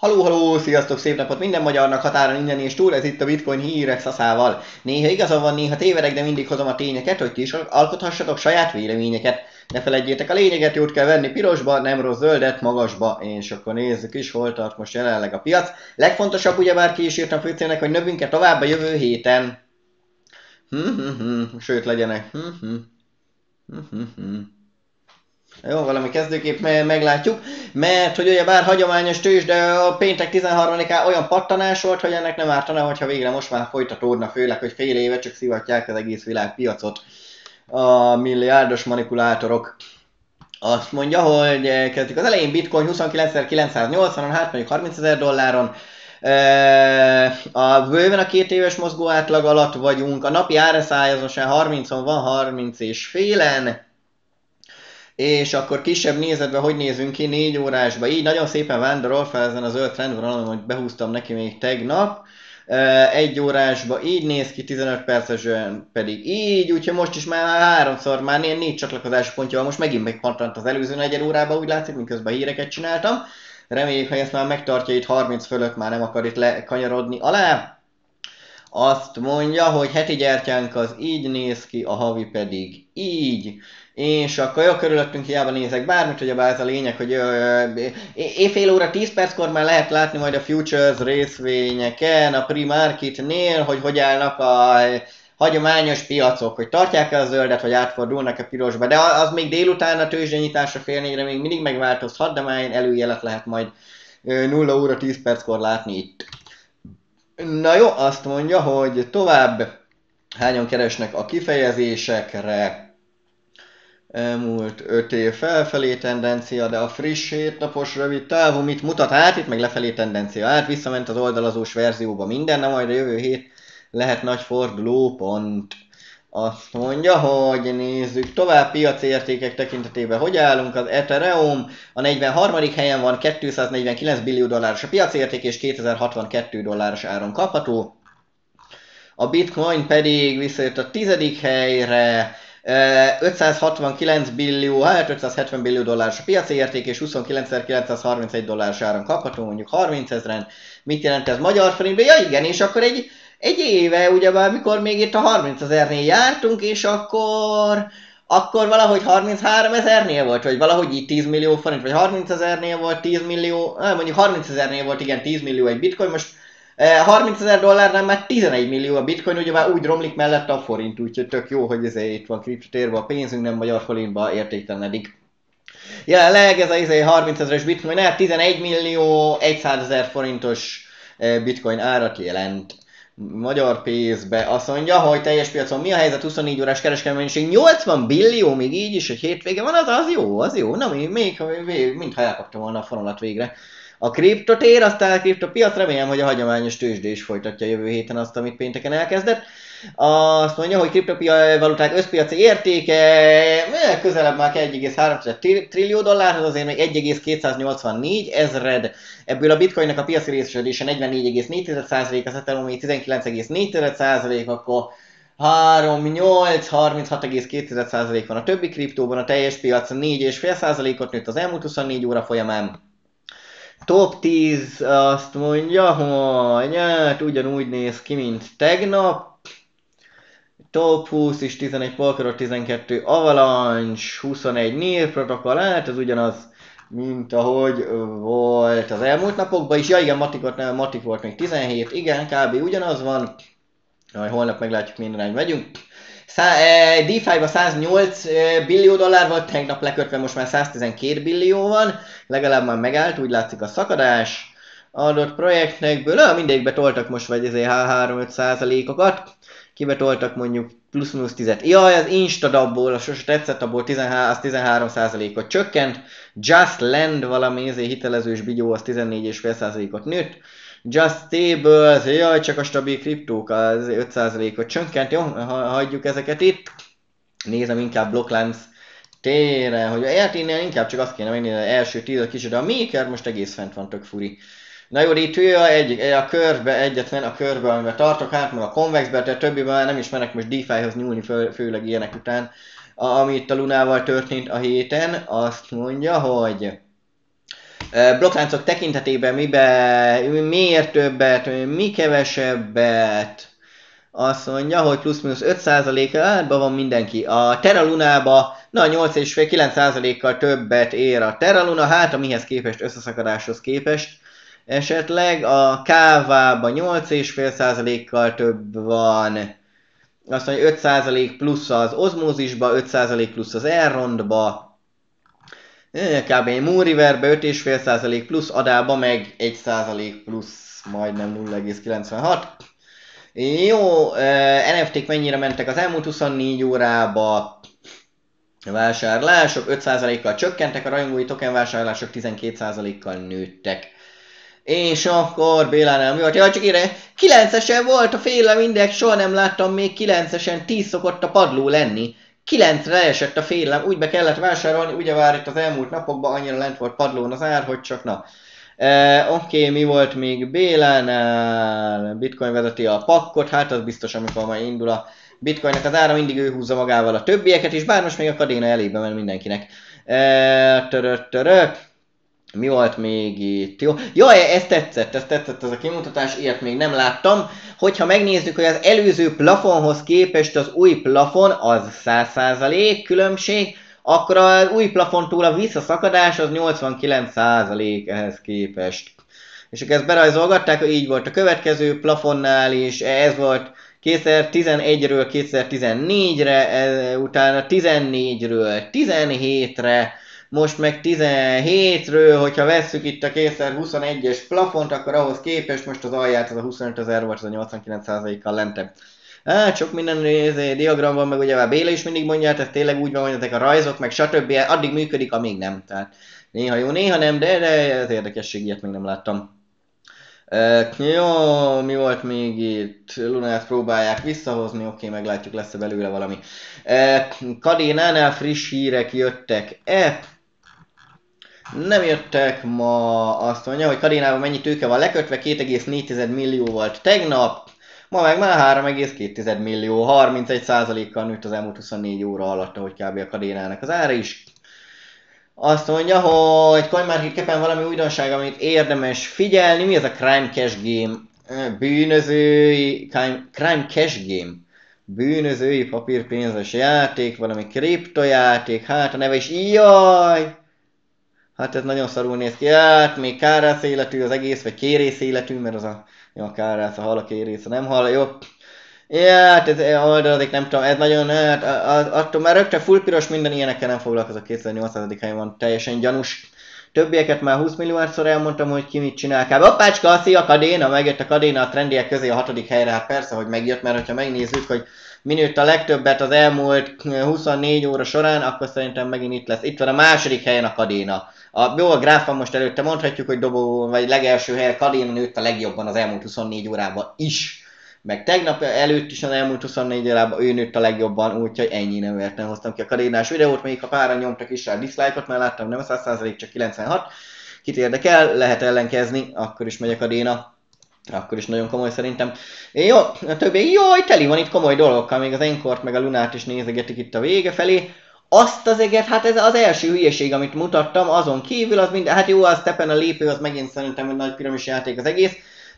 Haló, sziasztok, szép napot minden magyarnak határon innen és túl, ez itt a Bitcoin hírek szaszával. Néha igazam van, néha tévedek, de mindig hozom a tényeket, hogy ti is alkothassatok saját véleményeket. Ne felejtjétek a lényeget, jót kell venni pirosba, nem rossz zöldet, magasba, és akkor nézzük is, hol tart most jelenleg a piac. Legfontosabb ugyebár ki is írtam főcélnek, hogy növünk-e tovább a jövő héten. Hm, hm, hm, sőt legyenek. Hm, hm. Hm, hm, hm. Jó, valami kezdőkép meglátjuk, mert hogy ugye bár hagyományos tőzs, de a péntek 13-án olyan pattanás volt, hogy ennek nem ártana, hogyha végre most már folytatódna, főleg, hogy fél éve csak szivatják az egész világpiacot a milliárdos manipulátorok. Azt mondja, hogy kezdik az elején bitcoin 29.980-on, hát mondjuk 30 ezer dolláron, a bőven a két éves mozgó átlag alatt vagyunk, a napi RSI az most 30-on van, 30 és félen, és akkor kisebb nézetben hogy nézünk ki négy órásba. Így nagyon szépen vándorol fel ezen a zöld trendvonalon, hogy behúztam neki még tegnap. Egy órásba így néz ki, 15 percesen pedig így, úgyhogy most is már háromszor, már négy, négy csatlakozási pontja van, most megint megpattant az előző negyed órába, úgy látszik, miközben híreket csináltam. Reméljük, hogy ezt már megtartja itt 30 fölött, már nem akar itt lekanyarodni alá. Azt mondja, hogy heti gyertyánk az így néz ki, a havi pedig így és akkor jó, körülöttünk hiába nézek bármit, hogy ez a lényeg, hogy éjfél óra 10 perckor már lehet látni majd a futures részvényeken, a pre-marketnél, hogy hogy állnak a hagyományos piacok, hogy tartják-e a zöldet, vagy átfordulnak a pirosba, de az még délután a tőzsdenyításra fél négyre még mindig megváltozhat, de már előjelet lehet majd 0 óra 10 perckor látni itt. Na jó, azt mondja, hogy tovább hányan keresnek a kifejezésekre, elmúlt 5 év felfelé tendencia, de a friss hétnapos rövid távú mit mutat? Hát itt meg lefelé tendencia. Hát visszament az oldalazós verzióba minden, na majd a jövő hét lehet nagy fordulópont. Azt mondja, hogy nézzük tovább piaci értékek tekintetében, hogy állunk. Az Ethereum a 43. helyen van, 249 billió dolláros a piaci érték és 2062 dolláros áron kapható. A Bitcoin pedig visszajött a tizedik helyre, 569 billió, hát 570 billió dolláros a piaci érték, és 29.931 dolláros áron kapható, mondjuk 30 ezeren. Mit jelent ez magyar forintban? Ja igen, és akkor egy, egy éve, ugyebár mikor még itt a 30 ezernél jártunk, és akkor akkor valahogy 33 ezernél volt, vagy valahogy így 10 millió forint, vagy 30 ezernél volt 10 millió, mondjuk 30 ezernél volt igen 10 millió egy bitcoin, most 30 ezer dollárnál már 11 millió a bitcoin, ugye már úgy romlik mellette a forint, úgyhogy tök jó, hogy ez itt van kriptotérve a pénzünk, nem magyar forintba értéktelenedik. Jelenleg ez a izé 30 ezeres bitcoin, hát 11 millió 100 ezer forintos bitcoin árat jelent magyar pénzbe. Azt mondja, hogy teljes piacon mi a helyzet, 24 órás kereskedelmi 80 billió, még így is, hogy hétvége van, az, az jó, az jó. Na, még, még, még mintha elkaptam volna a fonalat végre a kriptotér, aztán a kriptopiac, remélem, hogy a hagyományos tőzsdé is folytatja jövő héten azt, amit pénteken elkezdett. Azt mondja, hogy kriptovaluták összpiaci értéke eh, közelebb már 1,3 trillió dollárhoz, azért még 1,284 ezred. Ebből a bitcoinnak a piaci részesedése 44,4%, az Ethereum 19,4%, akkor 3, 8, 36,2% van a többi kriptóban, a teljes piac 4,5%-ot nőtt az elmúlt 24 óra folyamán. Top 10 azt mondja, hogy hát ugyanúgy néz ki, mint tegnap. Top 20 is 11 Polkadot, 12 Avalanche, 21 Near Protocol, hát ez ugyanaz, mint ahogy volt az elmúlt napokban is. Ja igen, Matikot, nem, Matik volt még 17, igen, kb. ugyanaz van. Majd holnap meglátjuk, minden megyünk. Szá- DeFi-ba 108 billió dollár volt, tegnap lekötve most már 112 billió van, legalább már megállt, úgy látszik a szakadás. Adott projektnekből, olyan mindegyikbe toltak most vagy ezért 3-5 százalékokat, kibetoltak mondjuk plusz-minusz 10 Jaj, az Instadabból, sose tetszett, abból 13, az 13 százalékot csökkent, Just Land valami ezért hitelezős bigyó, az 14,5 százalékot nőtt, Just Stable, jaj, csak a stabil kriptók az 5%-ot csökkent, jó, hagyjuk ezeket itt. Nézem inkább Blocklens téren, hogy eltérnél inkább csak azt kéne menni, az első tíz kicsit, de a Maker most egész fent van, tök furi. Na jó, itt ő a, egy, a körbe egyetlen, a körbe, amiben tartok, hát meg a Convexbe, de többiben nem is mennek most DeFi-hoz nyúlni, fő, főleg ilyenek után. A, ami itt a Lunával történt a héten, azt mondja, hogy Blokkláncok tekintetében mibe, miért többet, mi kevesebbet, azt mondja, hogy plusz-minusz 5%-a, hát van mindenki. A Terra Lunába, na 8,5-9%-kal többet ér a Terra Luna, hát amihez képest, összeszakadáshoz képest. Esetleg a Kávába 8,5%-kal több van, azt mondja 5% plusz az Osmózisba, 5% plusz az Elrondba, kb. Moon Riverbe 5,5% plusz, Adába meg 1% plusz, majdnem 0,96. Jó, NFT-k mennyire mentek az elmúlt 24 órába, vásárlások 5%-kal csökkentek, a rajongói token vásárlások 12%-kal nőttek. És akkor Bélánál mi volt? Ja, csak ére, 9-esen volt a félelem index, soha nem láttam még 9-esen, 10 szokott a padló lenni. 9-re esett a félelem, úgy be kellett vásárolni, ugye vár itt az elmúlt napokban annyira lent volt padlón az ár, hogy csak na. E, Oké, okay, mi volt még Bélánál? Bitcoin vezeti a pakkot, hát az biztos, amikor majd indul a Bitcoinnek az ára, mindig ő húzza magával a többieket, és bár most még a kadéna elébe ment mindenkinek. E, török, török. Mi volt még itt? Jó, Jaj, ez tetszett, ez tetszett ez a kimutatás, ilyet még nem láttam. Hogyha megnézzük, hogy az előző plafonhoz képest az új plafon az 100% különbség, akkor az új plafontól a visszaszakadás az 89% ehhez képest. És akkor ezt berajzolgatták, hogy így volt a következő plafonnál is, ez volt 2011-ről 2014-re, utána 14-ről 17-re, most meg 17-ről, hogyha vesszük itt a 2021-es plafont, akkor ahhoz képest most az alját az a 25 ezer volt, az a 89%-kal lentebb. Hát sok minden nézé, diagram van, meg ugye a Béla is mindig mondja, hát ez tényleg úgy van, hogy ezek a rajzok, meg stb. addig működik, amíg nem. Tehát néha jó, néha nem, de, de ez érdekesség, ilyet még nem láttam. Uh, jó, mi volt még itt? Lunát próbálják visszahozni, oké, meglátjuk, lesz-e belőle valami. Uh, Kadénánál friss hírek jöttek-e? Nem jöttek ma, azt mondja, hogy Kadénában mennyi tőke van lekötve, 2,4 millió volt tegnap, ma meg már 3,2 millió, 31%-kal nőtt az elmúlt 24 óra alatt, ahogy kb. a Kadénának az ára is. Azt mondja, hogy CoinMarketCap-en valami újdonság, amit érdemes figyelni. Mi ez a Crime Cash Game? Bűnözői... Crime, crime Cash Game. Bűnözői papírpénzes játék, valami kriptojáték, hát a neve is, jaj! Hát ez nagyon szarul néz ki. Hát még kárász életű az egész, vagy kérész életű, mert az a, jó, a kárász, a hal, a kérész, a nem hal, jó. Ja, hát ez oldaladik, nem tudom, ez nagyon, hát attól már rögtön full piros minden ilyenekkel nem foglalkozok, 2800. helyen van, teljesen gyanús. Többieket már 20 milliárdszor elmondtam, hogy ki mit csinál. Kb. Apácska, szia Kadéna, megjött a Kadéna a trendiek közé a hatodik helyre, hát persze, hogy megjött, mert ha megnézzük, hogy mi nőtt a legtöbbet az elmúlt 24 óra során, akkor szerintem megint itt lesz. Itt van a második helyen a Kadéna. A, jó, a gráfon most előtte mondhatjuk, hogy dobó, vagy legelső helyen Kadéna nőtt a legjobban az elmúlt 24 órában is. Meg tegnap előtt is az elmúlt 24 órában ő nőtt a legjobban, úgyhogy ennyi nem értem hoztam ki a kadénás videót, még a páran nyomtak is rá dislike-ot, mert láttam nem 100% csak 96. Kit érdekel, lehet ellenkezni, akkor is megy a kadéna. Akkor is nagyon komoly szerintem. Jó, a többi, jó, teli van itt komoly dolgokkal, még az Enkort meg a Lunát is nézegetik itt a vége felé. Azt az eget, hát ez az első hülyeség, amit mutattam, azon kívül az minden, hát jó, az tepen a lépő, az megint szerintem egy nagy piramis játék az egész,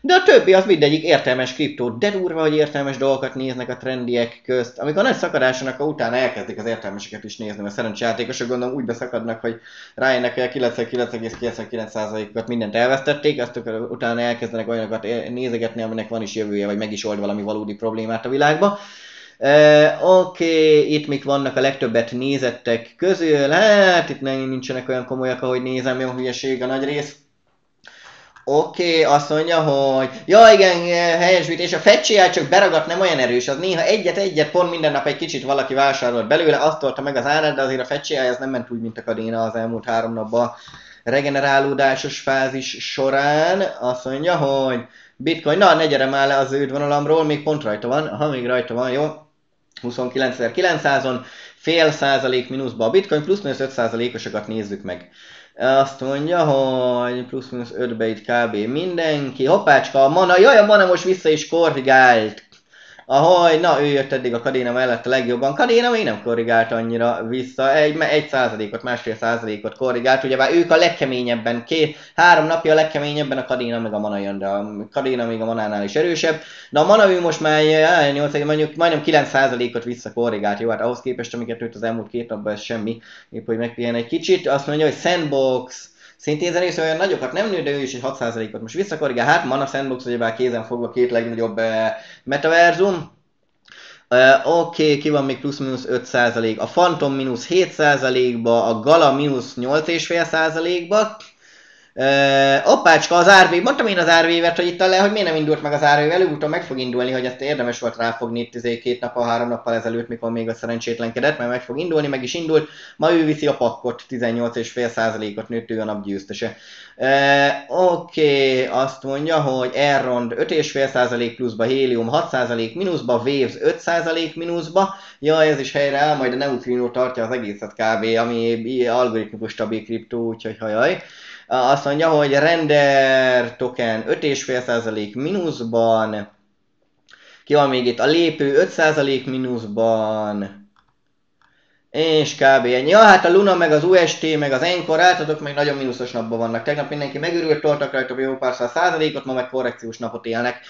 de a többi az mindegyik értelmes kriptó, de durva, hogy értelmes dolgokat néznek a trendiek közt. Amikor nagy szakadáson, akkor utána elkezdik az értelmeseket is nézni, mert szerencsejátékosok gondolom úgy beszakadnak, hogy rájönnek el 99,99%-okat mindent elvesztették, azt utána elkezdenek olyanokat nézegetni, aminek van is jövője, vagy meg is old valami valódi problémát a világba. Uh, Oké, okay, itt mik vannak a legtöbbet nézettek közül, hát itt nincsenek olyan komolyak, ahogy nézem, jó hülyeség a nagy rész. Oké, okay, azt mondja, hogy ja igen, helyesbítés, a fecséjel csak beragadt nem olyan erős, az néha egyet-egyet, pont minden nap egy kicsit valaki vásárolt belőle, azt tolta meg az árát, de azért a fecséjel az nem ment úgy, mint a kadéna az elmúlt három napban regenerálódásos fázis során. Azt mondja, hogy bitcoin, na ne gyere már le az vonalamról, még pont rajta van, ha még rajta van, jó, 29.900-on, fél százalék mínuszba a bitcoin, plusz 5 százalékosokat nézzük meg. Azt mondja, hogy plusz-minusz 5-be itt kb. mindenki. Hoppácska, a mana, jaj, a mana most vissza is korrigált. Ahogy, na ő jött eddig a Kadéna mellett a legjobban. Kadéna még nem korrigált annyira vissza, egy, egy százalékot, másfél százalékot korrigált, ugye ők a legkeményebben, két, három napja a legkeményebben a Kadéna meg a Mana jön, de a Kadéna még a Manánál is erősebb. De a Mana ő most már 8, mondjuk majdnem 9 százalékot visszakorrigált, jó, hát ahhoz képest, amiket őt az elmúlt két napban ez semmi, épp hogy megpihen egy kicsit. Azt mondja, hogy Sandbox, Szintén zenész olyan nagyokat nem nő, de ő is egy 6%-ot most visszakorrigál. Hát Mana Sandbox ugyebár kézen fogva két legnagyobb uh, metaverzum. Uh, Oké, okay, ki van még plusz-minusz 5%, a Phantom mínusz 7%-ba, a Gala mínusz 8,5%-ba, Uh, Oppácska, az RV, mondtam én az RV-vet, hogy itt a le, hogy miért nem indult meg az RV, előbb meg fog indulni, hogy ezt érdemes volt ráfogni itt izé két nap, három nappal ezelőtt, mikor még a szerencsétlenkedett, mert meg fog indulni, meg is indult. Ma ő viszi a pakkot, 18,5%-ot nőtt ő a nap győztese. Uh, Oké, okay, azt mondja, hogy Errond 5,5% pluszba, Helium 6% mínuszba, Waves 5% mínuszba. Ja, ez is helyre áll, majd a Neutrino tartja az egészet kb, ami algoritmikus stabil kriptó, úgyhogy hajaj. Azt mondja, hogy render token 5,5% mínuszban, ki van még itt a lépő 5% mínuszban, és kb. ennyi. Ja, hát a Luna, meg az UST, meg az Encore átadok még nagyon mínuszos napban vannak. Tegnap mindenki megörült, toltak rajta jó pár száz százalékot, ma meg korrekciós napot élnek.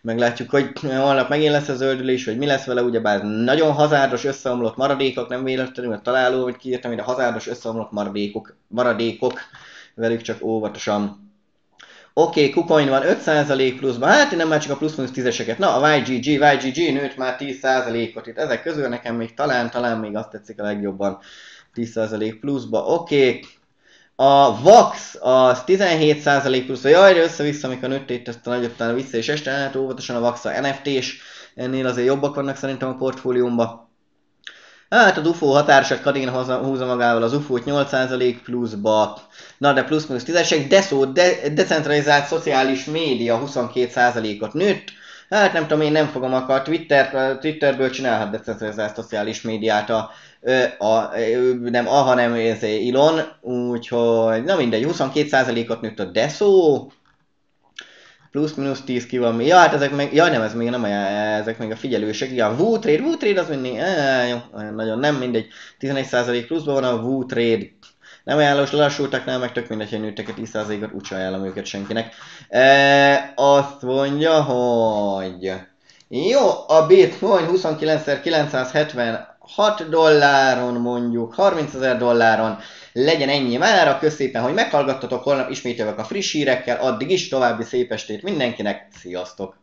Meglátjuk, hogy holnap megint lesz a zöldülés, vagy mi lesz vele, ugyebár nagyon hazárdos összeomlott maradékok, nem véletlenül a találó, hogy kiírtam, hogy a hazárdos összeomlott maradékok, maradékok velük csak óvatosan. Oké, okay, kupoin van 5% pluszban, hát én nem már csak a plusz-minusz tízeseket. Na, a YGG, YGG nőtt már 10%-ot itt. Ezek közül nekem még talán, talán még azt tetszik a legjobban. 10% pluszba, oké. Okay. A VAX az 17% plusz, jaj, össze-vissza, amikor nőtt itt ezt a nagyobb talán vissza és este, hát óvatosan a VAX a NFT-s, ennél azért jobbak vannak szerintem a portfóliómban. Hát a UFO határosat Kadén húzza magával az UFO-t 8% pluszba, na de plusz-minusz 10 Deszó, de, decentralizált szociális média 22%-ot nőtt, Hát nem tudom, én nem fogom akar Twitter, Twitterből csinálhat decentralizált szociális médiát a, a, a nem a, hanem ez Elon, úgyhogy na mindegy, 22%-ot nőtt a Deszó, plusz-minusz 10 ki van. Ja, hát ezek meg, ja nem, ez még nem, ezek még a figyelősek. Ja, Woo-Trade, Woo-Trade az mindig, e, jó, nagyon nem mindegy. 11% pluszban van a Woo-Trade. Nem ajánlós, lelassultak, nem, meg tök mindegy, hogy nőttek a 10%-ot, úgyse ajánlom őket senkinek. E, azt mondja, hogy... Jó, a Bitcoin 29.976 dolláron mondjuk, 30 ezer dolláron legyen ennyi már, kösz szépen, hogy meghallgattatok, holnap ismét jövök a friss hírekkel, addig is további szép estét mindenkinek, sziasztok!